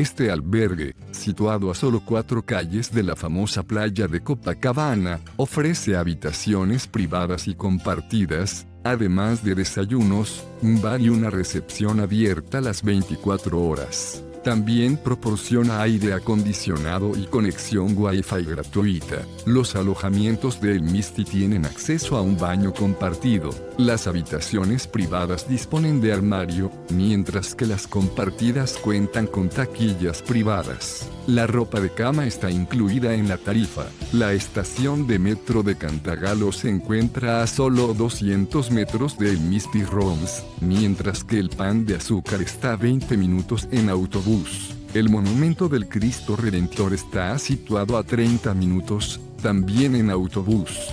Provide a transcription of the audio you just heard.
Este albergue, situado a solo cuatro calles de la famosa playa de Copacabana, ofrece habitaciones privadas y compartidas, además de desayunos, un bar y una recepción abierta las 24 horas. También proporciona aire acondicionado y conexión Wi-Fi gratuita. Los alojamientos de El Misty tienen acceso a un baño compartido. Las habitaciones privadas disponen de armario, mientras que las compartidas cuentan con taquillas privadas. La ropa de cama está incluida en la tarifa. La estación de metro de Cantagalo se encuentra a solo 200 metros de El Misty Rooms, mientras que el pan de azúcar está a 20 minutos en autobús el monumento del Cristo Redentor está situado a 30 minutos, también en autobús.